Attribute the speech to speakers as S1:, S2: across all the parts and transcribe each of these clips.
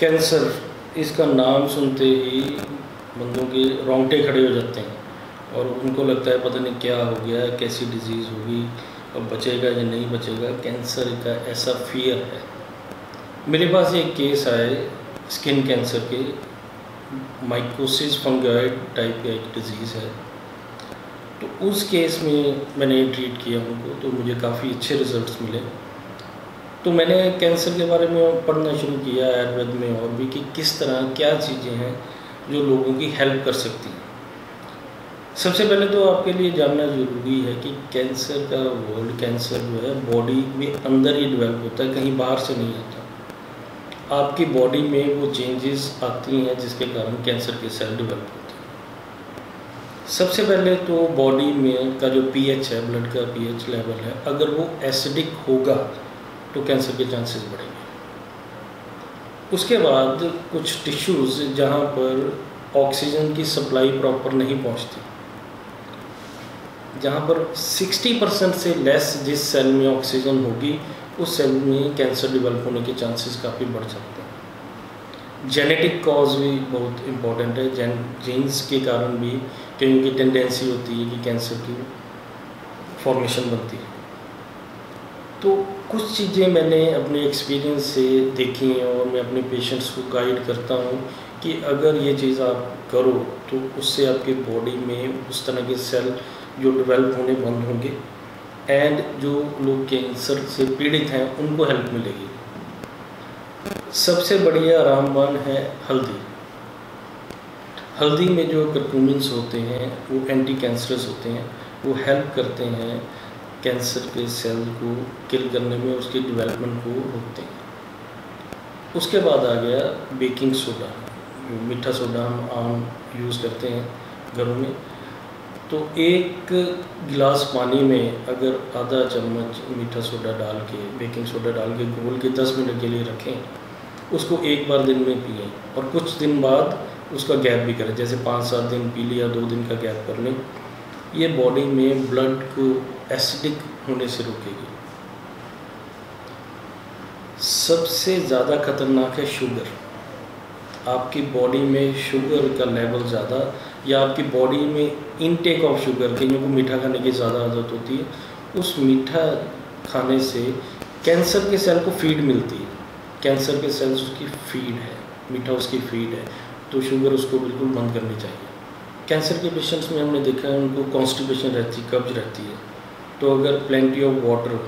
S1: Cancer, इसका नाम सुनते ही बंदों के रोंगटे खड़े हो जाते हैं और उनको लगता है पता नहीं क्या हो गया, कैसी डिज़ीज़ होगी, अब बचेगा या नहीं बचेगा। कैंसर का ऐसा फियर है। मेरे पास एक केस आए स्किन कैंसर के। माइकोसिस फंगाइड टाइप का एक डिज़ीज़ है। तो उस केस में मैंने ट्रीट किया उनको तो मुझे काफ़ी अच्छे रिजल्ट्स मिले। तो मैंने कैंसर के बारे में पढ़ना शुरू किया आयुर्वेद में और भी कि किस तरह क्या चीज़ें हैं जो लोगों की हेल्प कर सकती हैं। सबसे पहले तो आपके लिए जानना ज़रूरी है कि कैंसर का वर्ल्ड कैंसर जो है बॉडी में अंदर ही डेवलप होता है, कहीं बाहर से नहीं आता। आपकी बॉडी में वो चेंजेस आती हैं जिसके कारण कैंसर के सेल डेवलप होते हैं। सबसे पहले तो बॉडी में का जो पीएच है ब्लड का पीएच लेवल है, अगर वो एसिडिक होगा तो कैंसर के चांसेस बढ़ेंगे। उसके बाद कुछ टिश्यूज़ जहाँ पर ऑक्सीजन की सप्लाई प्रॉपर नहीं पहुँचती, जहाँ पर 60 परसेंट से लेस जिस सेल में ऑक्सीजन होगी, उस सेल में कैंसर डेवलप होने के चांसेस काफ़ी बढ़ सकते हैं। जेनेटिक कॉज भी बहुत इंपॉर्टेंट है। जेन जीन्स के कारण भी कहीं की टेंडेंसी होती है कि कैंसर की फॉर्मेशन बनती है। तो कुछ चीज़ें मैंने अपने एक्सपीरियंस से देखी हैं और मैं अपने पेशेंट्स को गाइड करता हूँ कि अगर ये चीज़ आप करो तो उससे आपके बॉडी में उस तरह के सेल जो डेवलप होने बंद होंगे एंड जो लोग कैंसर से पीड़ित हैं, उनको हेल्प मिलेगी। सबसे बढ़िया रामबान है हल्दी। हल्दी में जो करकूमिन्स होते हैं, वो एंटी कैंसरस होते हैं, वो हेल्प करते हैं। कैंसर के सेल को किल करने में उसकी डेवलपमेंट को रोकते हैं। उसके बाद आ गया बेकिंग सोडा जो मीठा सोडा हम आम यूज़ करते हैं घरों में। तो एक गिलास पानी में अगर आधा चम्मच मीठा सोडा डाल के बेकिंग सोडा डाल के, घोल के 10 मिनट के लिए रखें, उसको एक बार दिन में पिए और कुछ दिन बाद उसका गैप भी करें। जैसे पाँच सात दिन पी लिया, दो दिन का गैप कर लें। ये बॉडी में ब्लड को एसिडिक होने से रोकेगी। सबसे ज़्यादा खतरनाक है शुगर आपकी बॉडी में शुगर का लेवल ज़्यादा या आपकी बॉडी में इनटेक ऑफ़ शुगर कईयों को मीठा खाने की ज़्यादा आदत होती है, उस मीठा खाने से कैंसर के सेल को फ़ीड मिलती है। कैंसर के सेल्स उसकी फ़ीड है, मीठा उसकी फ़ीड है तो शुगर उसको बिल्कुल बंद करनी चाहिए। कैंसर के पेशेंट्स में हमने देखा है, उनको कॉन्स्टिपेशन रहती है कब्ज रहती है। तो अगर प्लेंटी ऑफ़ वाटर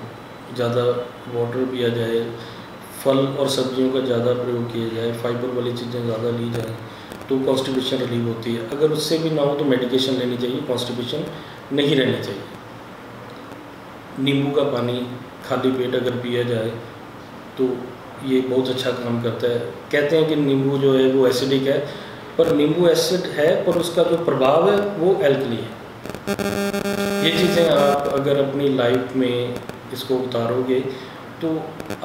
S1: ज़्यादा वाटर पिया जाए, फल और सब्जियों का ज़्यादा प्रयोग किया जाए फाइबर वाली चीज़ें ज़्यादा ली जाए तो कॉन्स्टिपेशन रिलीव होती है। अगर उससे भी ना हो तो मेडिकेशन लेनी चाहिए कॉन्स्टिपेशन नहीं रहनी चाहिए। नींबू का पानी, खाली पेट अगर पिया जाए तो ये बहुत अच्छा काम करता है। कहते हैं कि नींबू जो है वो एसिडिक है, पर नींबू एसिड है, पर उसका जो प्रभाव है, वो एल्कली है। ये चीज़ें आप अगर अपनी लाइफ में इसको उतारोगे तो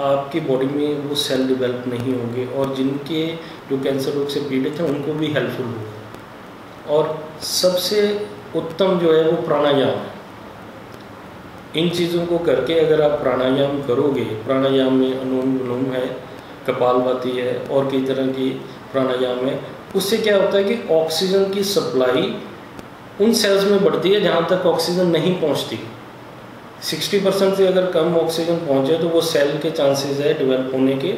S1: आपकी बॉडी में वो सेल डेवलप नहीं होंगे और जिनके जो कैंसर रोग से पीड़ित हैं, उनको भी हेल्पफुल होगा। और सबसे उत्तम जो है वो प्राणायाम है। इन चीज़ों को करके अगर आप प्राणायाम करोगे, प्राणायाम में अनुलोम विलोम है, कपालभाति है और कई तरह की प्राणायाम है, उससे क्या होता है कि ऑक्सीजन की सप्लाई उन सेल्स में बढ़ती है जहाँ तक ऑक्सीजन नहीं पहुँचती। 60 परसेंट से अगर कम ऑक्सीजन पहुँचे तो वो सेल के चांसेस है डेवलप होने के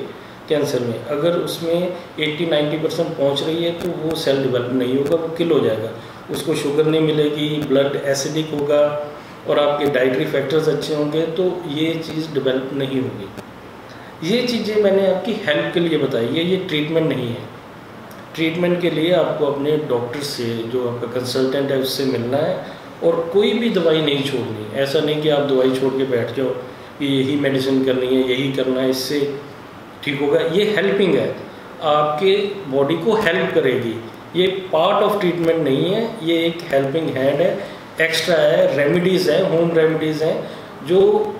S1: कैंसर में। अगर उसमें 80-90 परसेंट पहुँच रही है तो वो सेल डेवलप नहीं होगा, वो किल हो जाएगा। उसको शुगर नहीं मिलेगी ब्लड एसिडिक होगा और आपके डाइटरी फैक्टर्स अच्छे होंगे तो ये चीज़ डेवलप नहीं होगी। ये चीज़ें मैंने आपकी हेल्प के लिए बताई है, ये ट्रीटमेंट नहीं है। ट्रीटमेंट के लिए आपको अपने डॉक्टर से, जो आपका कंसल्टेंट है, उससे मिलना है और कोई भी दवाई नहीं छोड़नी। ऐसा नहीं कि आप दवाई छोड़ के बैठ जाओ कि यही मेडिसिन करनी है, यही करना है, इससे ठीक होगा। ये हेल्पिंग है। आपके बॉडी को हेल्प करेगी। ये पार्ट ऑफ़ ट्रीटमेंट नहीं है। ये एक हेल्पिंग हैंड है। एक्स्ट्रा है रेमिडीज़ है होम रेमिडीज़ हैं, जो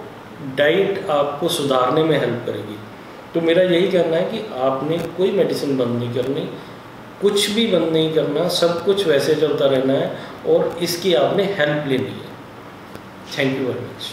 S1: डाइट आपको सुधारने में हेल्प करेगी। तो मेरा यही कहना है कि आपने कोई मेडिसिन बंद नहीं करनी। कुछ भी बंद नहीं करना, सब कुछ वैसे चलता रहना है और इसकी आपने हेल्प लेनी है। Thank you very much